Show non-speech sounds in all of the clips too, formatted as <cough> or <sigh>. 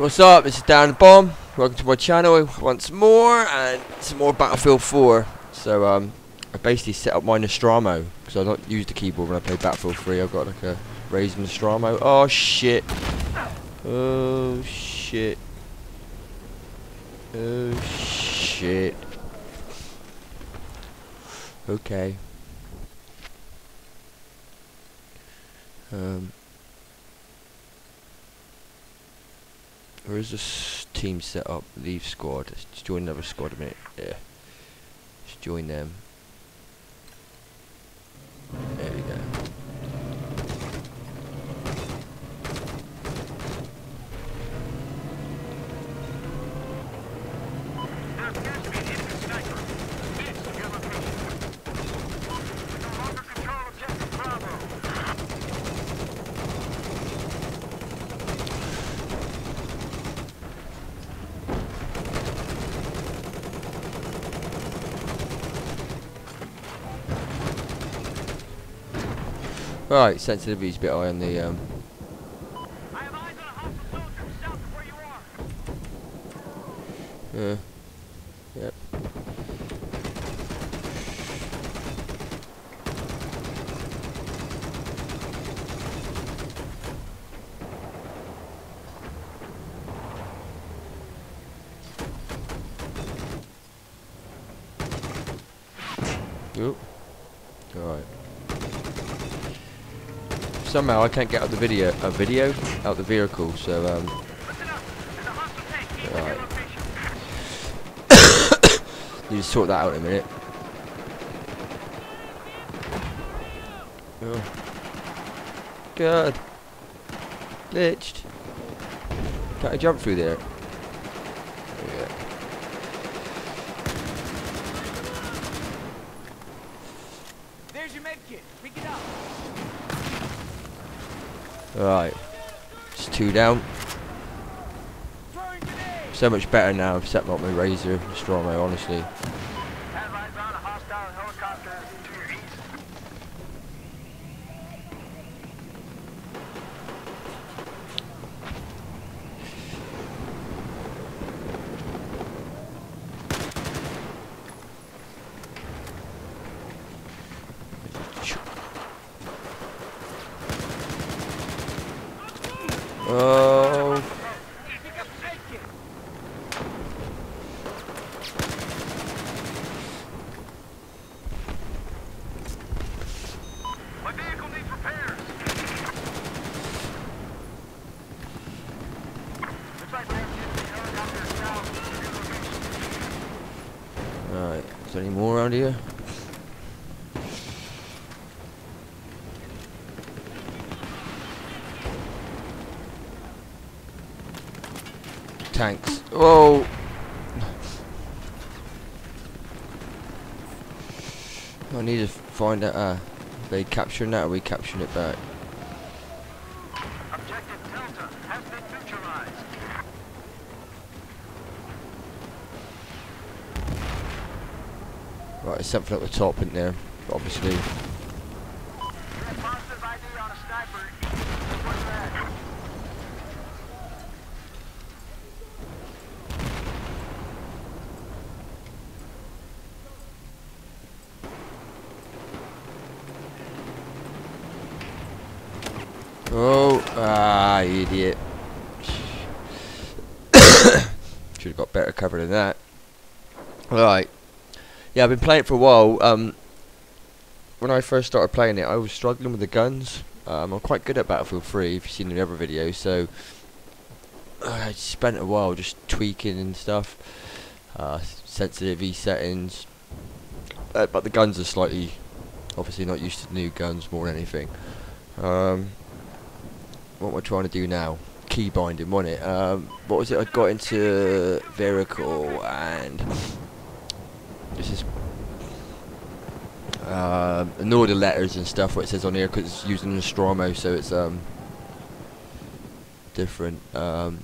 What's up? This is Darren Bomb. Welcome to my channel once more and some more Battlefield 4. So um, I basically set up my Nostromo because I don't use the keyboard when I play Battlefield 3. I've got like a Razer Nostromo. Oh shit! Oh shit! Oh shit! Okay. Um. Where is this team set up? Leave squad. Let's join another squad a minute. Yeah. Let's join them. There we go. There appears to be an enemy sniper. East of your location. We no longer control objective Bravo. Right, sensitivity's a bit high on the um. I have eyes on a hostile soldier south of where you are. Uh, yep. Oop. Alright. Somehow I can't get out the video a video out the vehicle, so um Right. <coughs> You just sort that out in a minute. Oh. God. Glitched. Can't I jump through there? Yeah. There's your med kit. Pick it up. Alright. Just two down. So much better now. I've set up my Razer. Nostromo, honestly. Have eyes on a hostile helicopter to your east. Oh. Pick up the med kit. My vehicle needs repairs. Looks like we have an enemy helicopter south of your location. Alright. Is there any more around here? Tanks. Oh! I need to find out. Uh, they capturing that or we capturing it back? Objective Delta has been neutralized. Right, there's something at the top, isn't there? Obviously. You have positive ID on a sniper east of where you're at. Oh, ah, idiot. Should have got better cover than that. Right. Yeah, I've been playing it for a while. Um, when I first started playing it, I was struggling with the guns. Um, I'm quite good at Battlefield 3, if you've seen the other videos, so I spent a while just tweaking and stuff. Uh, sensitivity settings. Uh, but the guns are slightly, obviously not used to new guns more than anything. Um, what I trying to do now? Key binding, wasn't it? Um, what was it? I got into vehicle and this is um, ignore the letters and stuff what it says on here because it's using Nostromo, so it's um different. Um,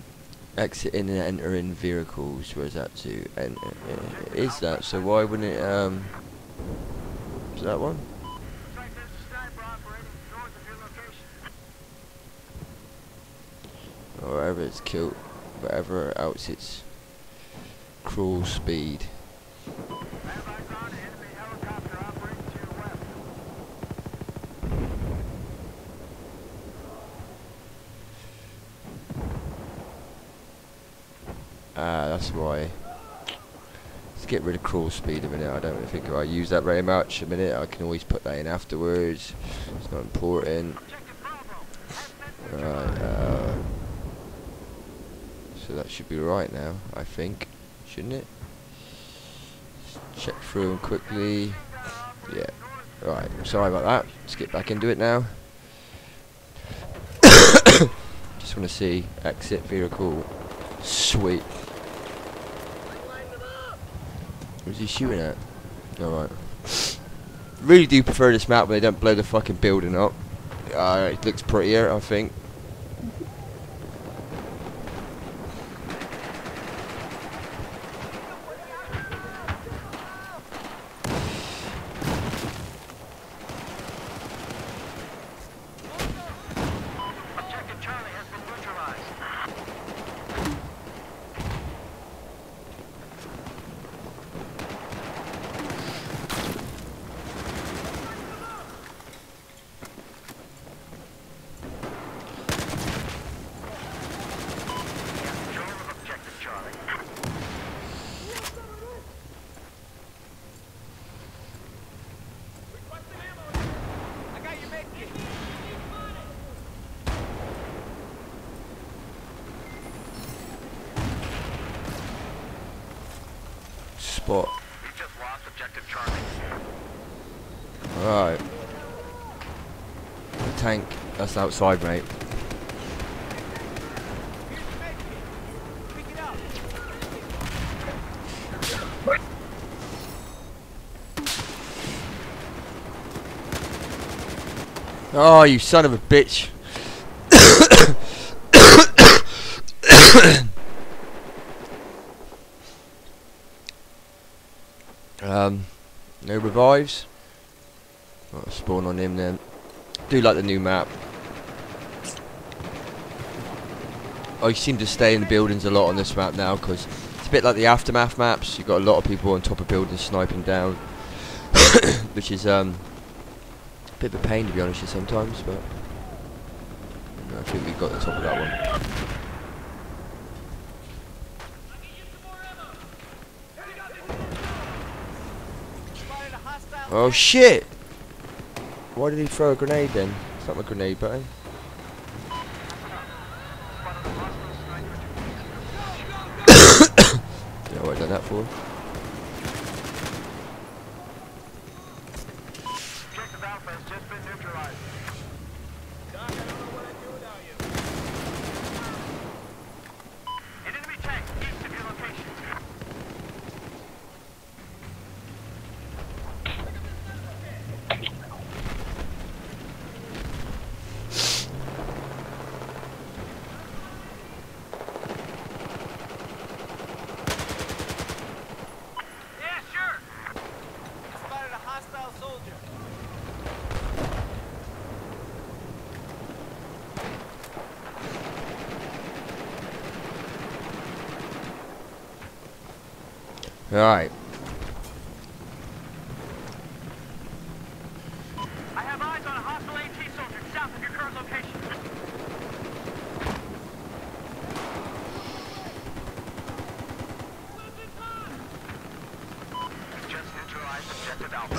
exiting and entering vehicles. Where's that to? And is that so? Why wouldn't it? Um, is that one? A or wherever it's killed. whatever else it's cruel speed. Have eyes on an enemy helicopter operating to your west. Ah, that's why. Of cruel speed a minute. I don't really think I use that very much a minute. I can always put that in afterwards. It's not important. Right, uh, so that should be right now, I think. Shouldn't it? Just check through them quickly. Yeah. Right, sorry about that. Let's get back into it now. <coughs> Just want to see exit vehicle. Sweet. Who's he shooting at? Alright. Really do prefer this map where they don't blow the fucking building up. Uh, it looks prettier, I think. Alright. The tank, that's outside, mate. Oh, you son of a bitch. um, no revives. I'll spawn on him then. Do like the new map. I seem to stay in the buildings a lot on this map now because it's a bit like the aftermath maps. You've got a lot of people on top of buildings sniping down, <coughs> which is um, a bit of a pain to be honest with you sometimes. But I think we got the top of that one. Oh shit! Why did he throw a grenade then? It's not my grenade button. <coughs> Yeah, what I done that for? Objective Alpha has just been neutralized. An enemy tank east of your location. Yeah, sure. Spotted a hostile soldier. Alright. I have eyes on a hostile AT soldier south of your current location. Just neutralized objective Alpha.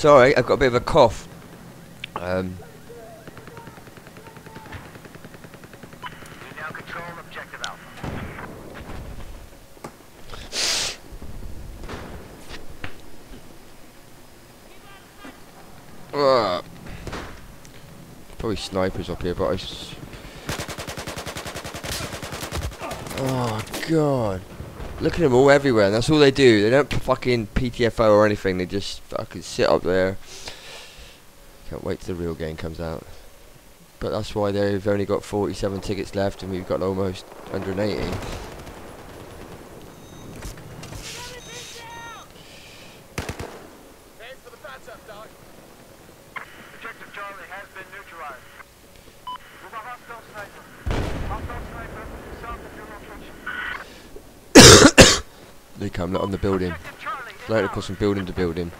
Sorry, I've got a bit of a cough. Um, uh, probably snipers up here, but I. Oh god! Look at them all everywhere. And that's all they do. They don't fucking PTFO or anything. They just fucking sit up there. Can't wait till the real game comes out. But that's why they've only got 47 tickets left, and we've got almost 180. Thanks for the patch up, dog. Objective Charlie has been neutralized. There's a hostile sniper. Hostile sniper They come look on the building. Charlie across from building to building.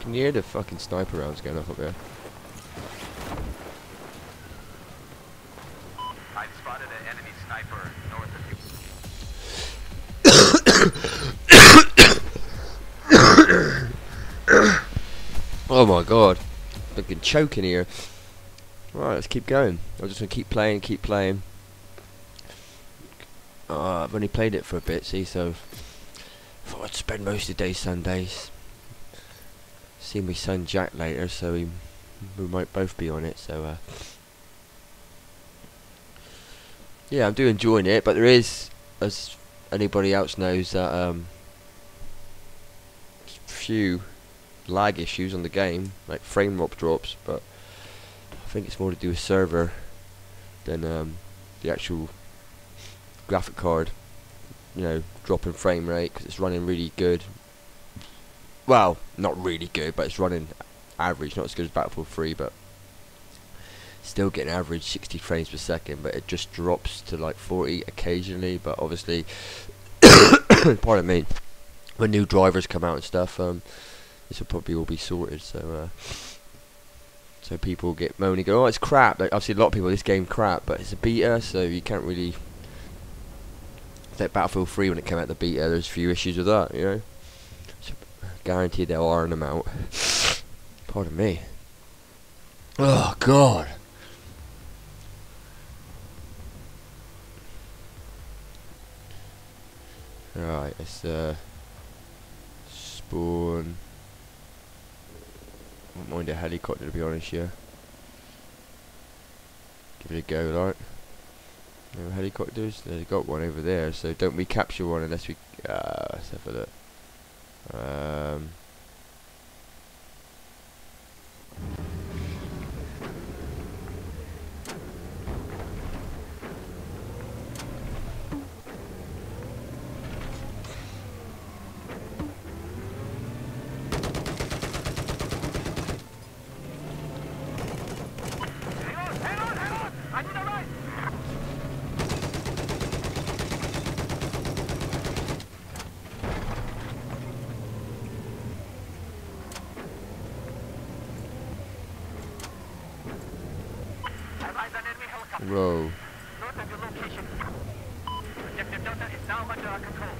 Can you hear the fucking sniper rounds going off up there? I spotted an enemy sniper north of you. <coughs> Oh my god. Fucking choking here. Right, let's keep going. I'm just gonna keep playing, keep playing. Uh, I've only played it for a bit, see, so thought I'd spend most of the day Sundays. See my son Jack later, so we we might both be on it. So uh, yeah, I'm doing enjoying it, but there is, as anybody else knows, that um, few lag issues on the game, like frame drop drops, but I think it's more to do with server than um, the actual graphic card. You know, dropping frame rate because it's running really good. Well, not really good, but it's running average, not as good as Battlefield 3, but still getting average 60 frames per second. But it just drops to like 40 occasionally. But obviously, <coughs> pardon me, when new drivers come out and stuff, um, this will probably all be sorted. So, uh, so people get moaning, go, "Oh, it's crap." Like I've seen a lot of people, this game crap, but it's a beta, so you can't really. Like Battlefield 3 when it came out the beta. There's a few issues with that, you know. So, guaranteed they'll iron them out. Pardon me. Oh God. Right, let's uh, spawn. Won't mind a helicopter to be honest, yeah. Give it a go, like. No helicopters? They've got one over there, so don't we capture one unless we. Uh, let's have a look. Um. Hang on, hang on, hang on! I need a ride! Have eyes on enemy helicopter. Whoa. North of your location. Objective Delta is now under our control.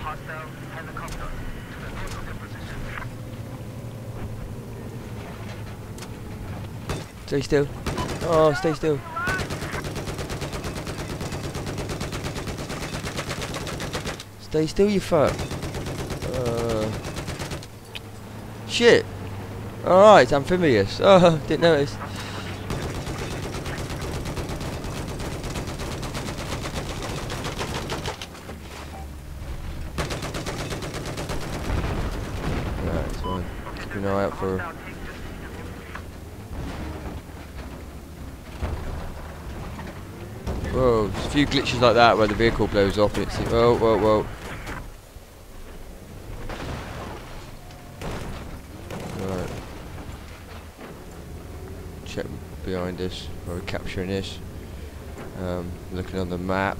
Hostile helicopter to the north of your position. Stay still. Oh, stay still. Stay still, you fuck. Uh, shit. Alright, amphibious. <laughs> Oh, didn't notice. Right, it's fine. Keep an eye out for. Hostile tank just Whoa, there's a few glitches like that where the vehicle blows up and it's. Whoa, whoa, whoa. Right. Check behind us we're capturing this. Um, looking on the map.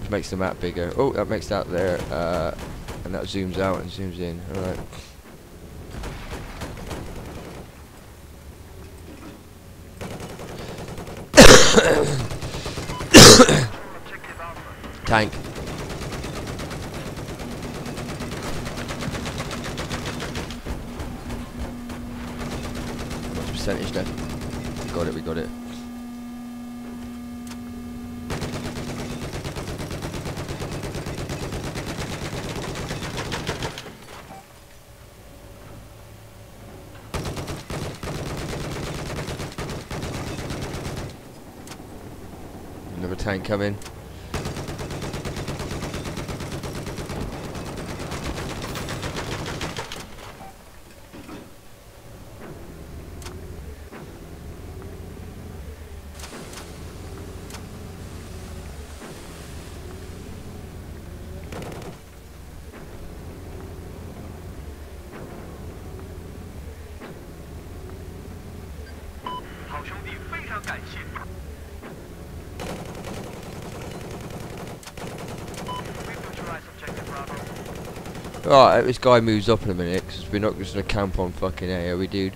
Which makes the map bigger. Oh, that makes that there. Uh, and that zooms out and zooms in. Alright. Objective Alpha. Tank. What's percentage left? got it, we got it. Another tank coming. Alright, this guy moves up in a minute, because we're not just going to camp on fucking A, are we, dude?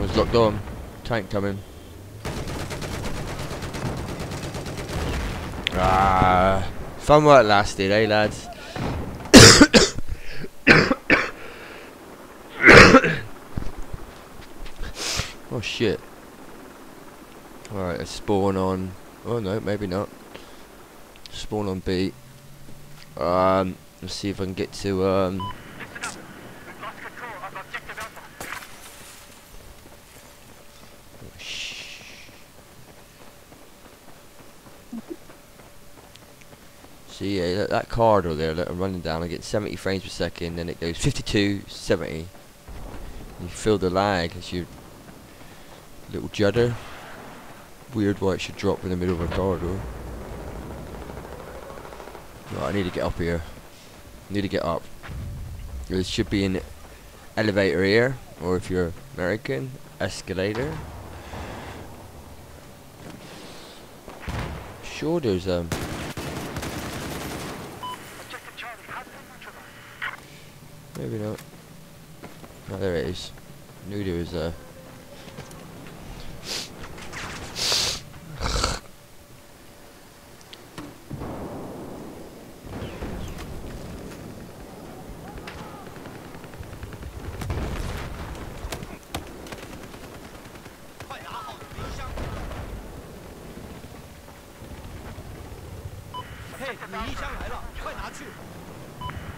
Someone's locked on. Tank coming. Ah, fun work lasted, eh, lads? <coughs> oh shit. Alright, let's spawn on. Oh no, maybe not. Spawn on B. Um, let's see if I can get to um. Listen up. We've lost control of objective Alpha. Shh. See, yeah, that, corridor there that I'm running down, I get 70 frames per second, then it goes 52, 70. You feel the lag as your little judder. Weird why it should drop in the middle of a corridor. Right, I need to get up here. I need to get up. There should be an elevator here, or if you're American, escalator. Sure, there's um. Objective Charlie has been neutralized. Maybe not. Oh, there it is. Knew there was a.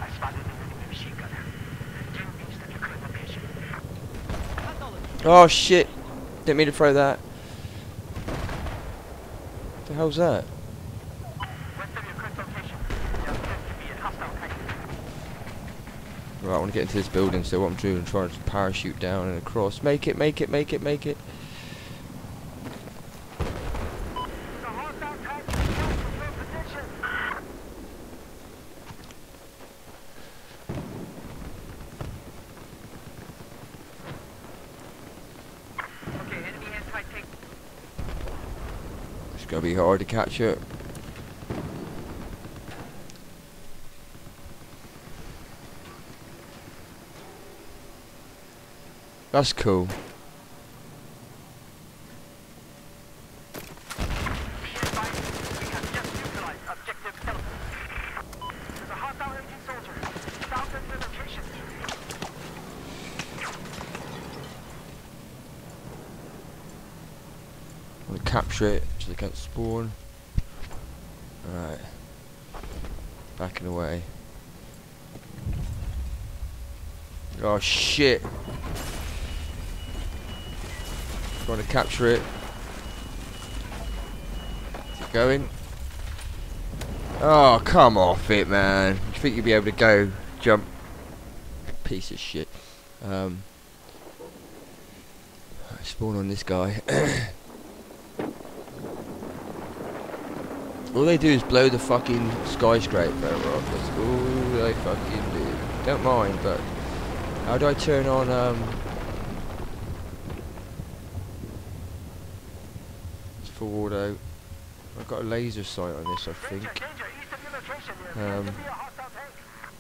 I spotted an enemy machine gunner. Ten east of your current location. Oh shit! Didn't mean to throw that. The hell's that? Right, I want to get into this building, so what I'm doing, I'm trying to parachute down and across. Make it, make it, make it, make it. There's a hostile tank close to your position. Okay, enemy anti-tank. It's gonna be hard to catch it. That's cool. Be advised, we have just neutralized objective Delta. There's a hostile MG soldier south of your location. want to capture it so they can't spawn. Alright. Backing away. Oh shit! Trying to capture it. It going? Oh, come off it, man. You think you'd be able to go, jump? Piece of shit. Um, spawn on this guy. <clears throat> All they do is blow the fucking skyscraper off. That's all they fucking do. Don't mind, but how do I turn on um? It's full auto. I've got a laser sight on this, I think. Danger, danger, east of your location. There Um, appears to be a hostile tank.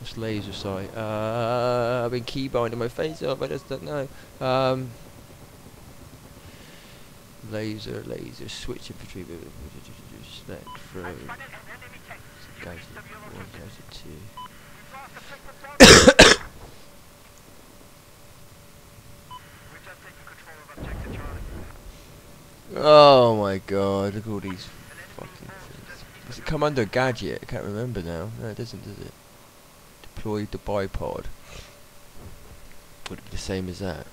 What's laser sight? Uh, I've been keybinding my face off. I just don't know. Um, laser, laser, switch infantry, select through. Spotted an enemy tank. Guys, East of your one, guys, two. We've lost objective Delta. We're just taking control of objective Charlie. Oh my god, look at all these fucking things. just east Does of it come under gadget? I can't remember now. No, it doesn't, does it? Deploy the bipod. Would it be the same as that?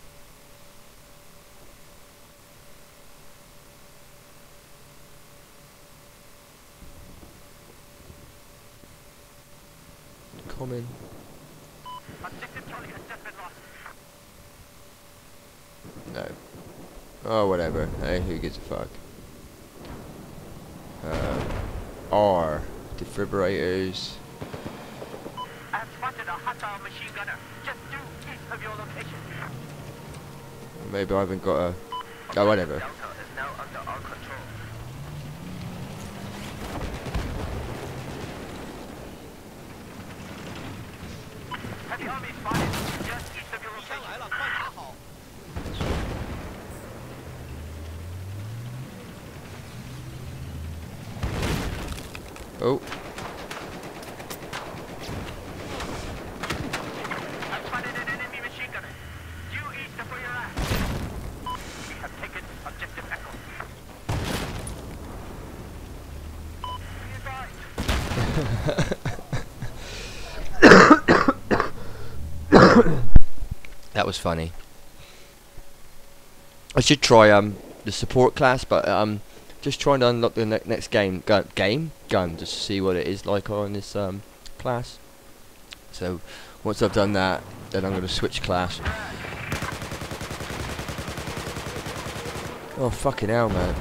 Common. Objective Charlie has just been lost. No. Oh, whatever. Hey, who gives a fuck? Um, R. Defibrillators. I have spotted a hostile machine gunner just due east of your location. Maybe I haven't got a. Oh, whatever. Delta is now under our control. Oh, I've spotted an enemy machine gunner due east of where you're at. We have taken objective Echo. Be advised. That was funny. I should try um the support class, but um just trying to unlock the ne- next game gun game gun just to see what it is like on this um class. So once I've done that, then I'm going to switch class. Oh fucking hell, man!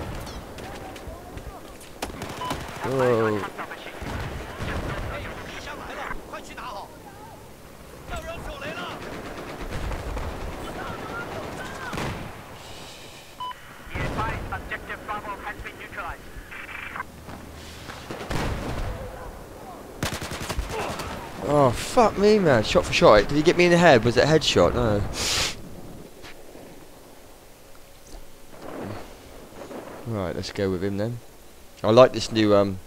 Whoa. Oh fuck me, man! Shot for shot. Did he get me in the head? Was it a headshot? No. Right, let's go with him then. I like this new um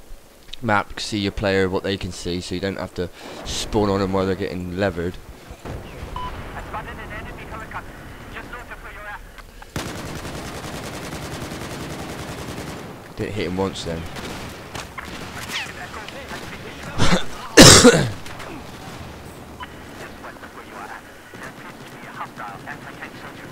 map. See your player, what they can see, so you don't have to spawn on them while they're getting levered. Didn't hit him once then. Objective Echo has been neutralized. just west of where you are at. There appears to be a hostile anti-tank soldier.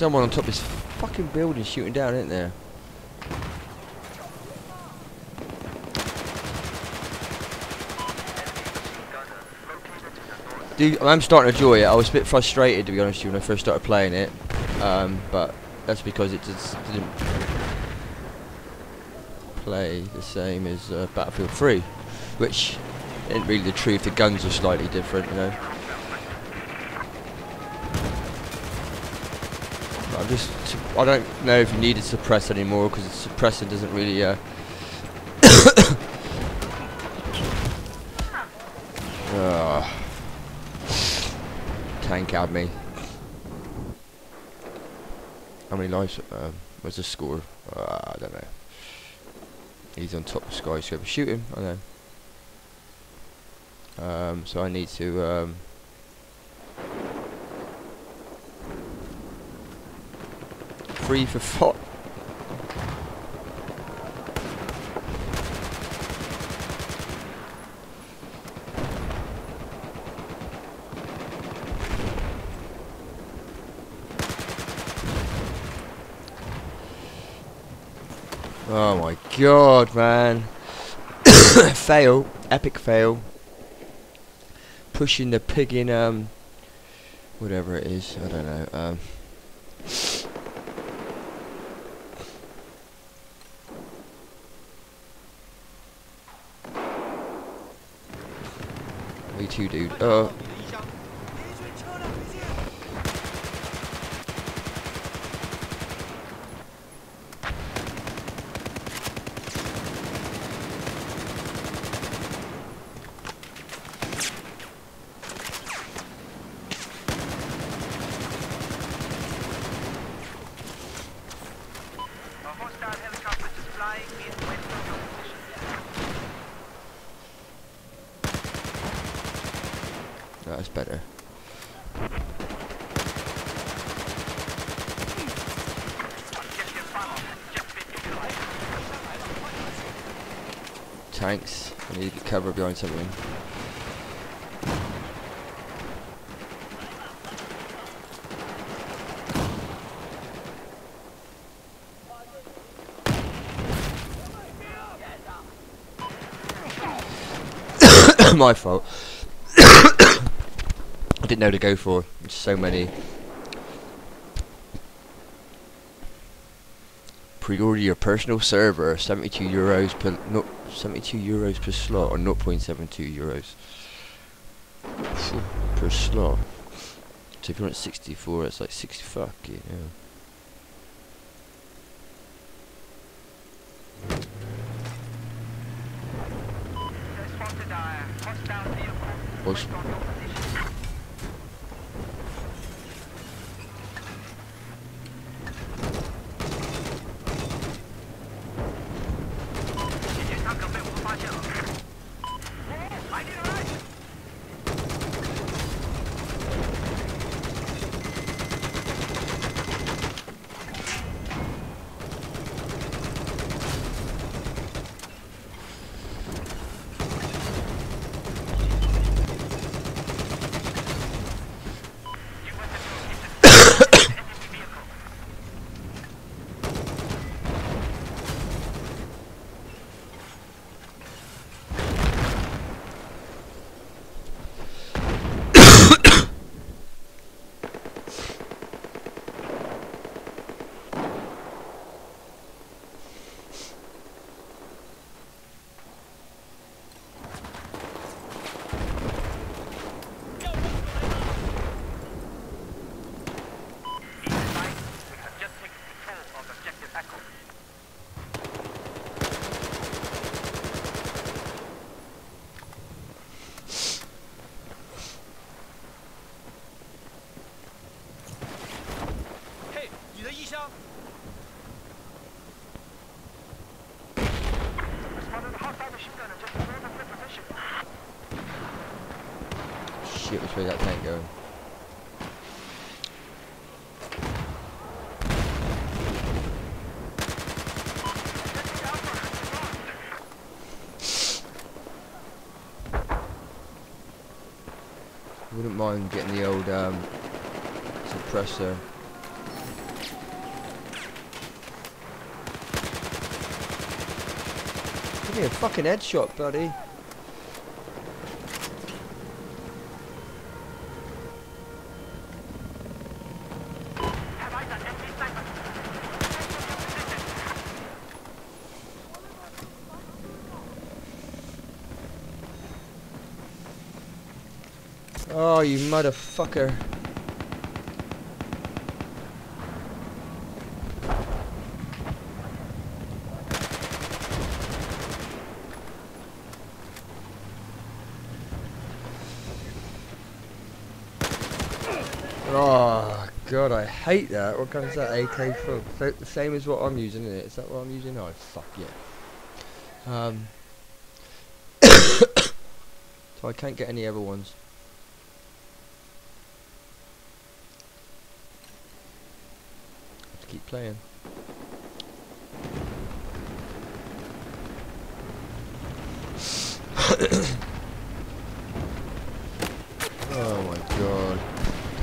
Someone on top of this fucking building shooting down, isn't there? Dude, I'm starting to enjoy it. I was a bit frustrated to be honest when I first started playing it, um, but that's because it just didn't play the same as uh, Battlefield 3, which isn't really the truth. The guns are slightly different, you know. Just, I don't know if you need to suppress anymore because suppressing doesn't really. Uh, Ah. <coughs> tank had me. How many lives? Um, where's the score? Uh, I don't know. He's on top of skyscraper. Shoot him. I know. Um, so I need to. Um, free for thought. Oh my god, man. <coughs> fail. Epic fail. Pushing the pig in, um, whatever it is. I don't know. Um, too, dude. Oh, <coughs> My fault. I <coughs> didn't know to go for. So many. Pre-order your personal server, 72 euros per no, 72 euros per slot or 0.72 euros per slot. So if you're at 64, it's like 60 fuck yeah. Vehicle Shit, which way that tank going? Wouldn't mind getting the old um, suppressor. Give me a fucking headshot, buddy. Oh, you motherfucker. Oh god, I hate that. What is that? AK for so, the same as what I'm using, isn't it? Is that what I'm using? Oh fuck yeah. Um, <coughs> <coughs> so I can't get any other ones. Have to keep playing. <coughs> oh my god.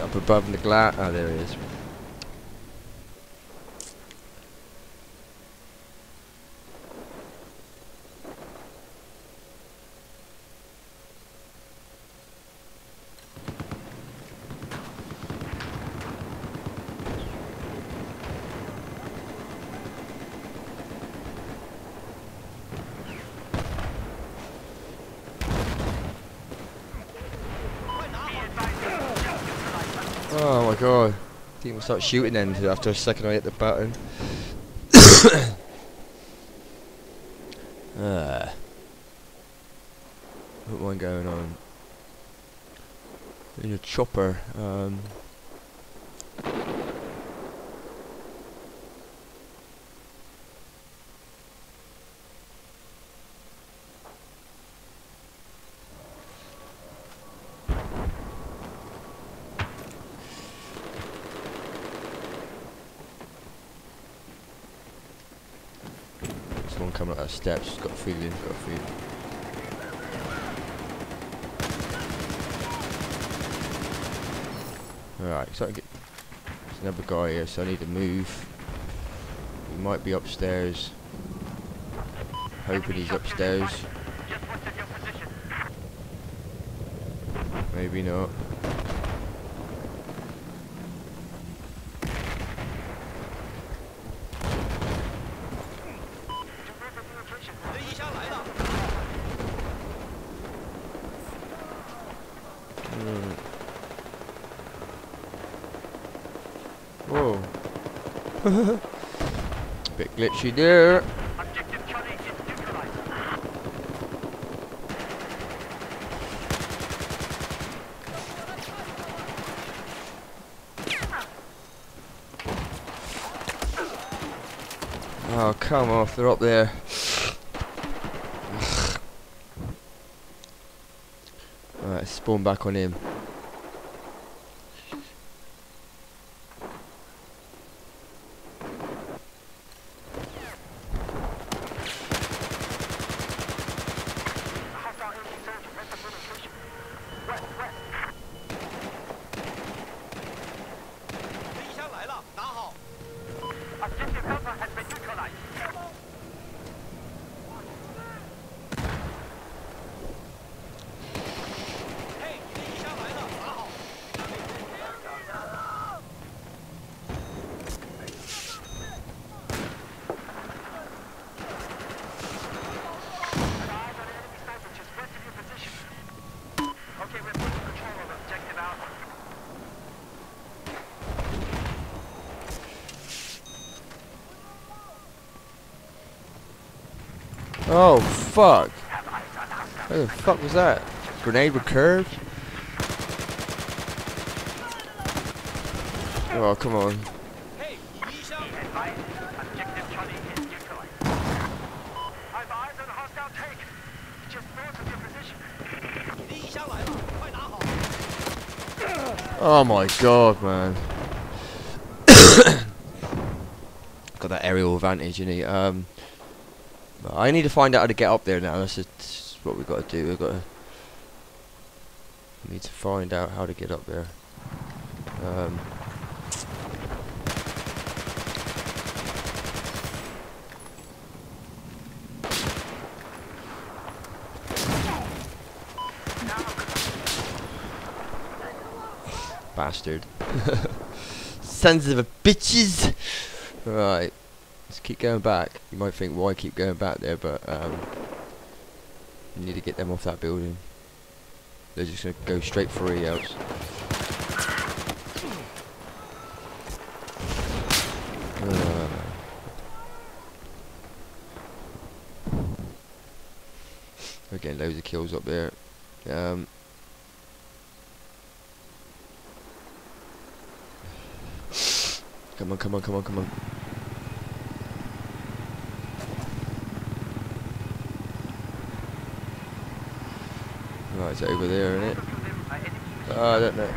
Up above the glass. Oh, ah, there he is. Oh my god. Didn't even start shooting then after a second I hit the button. <coughs> ah. What one going on? In a chopper. Um. Steps. Got feeling. Got feeling. Alright, so I get there's another guy here, so I need to move. He might be upstairs. Hoping he's upstairs. Maybe not. Whoa. <laughs> Bit glitchy there. Oh, come off, they're up there. <sighs> Alright, spawn back on him. Oh, fuck. What the fuck was that? Grenade recurve? Oh, come on. Oh my god, man. <coughs> Got that aerial advantage, innit? Um, but I need to find out how to get up there now. That's what we've got to do. We've got to. Need to find out how to get up there. Um. Bastard. Sons of a bitches! Right. Let's keep going back. You might think, why keep going back there, but, um... You need to get them off that building. They're just gonna go straight for E. Uh. <sighs> We're getting loads of kills up there. Um, <sighs> come on, come on, come on, come on. It's over there, isn't it? Oh, ah, I don't know.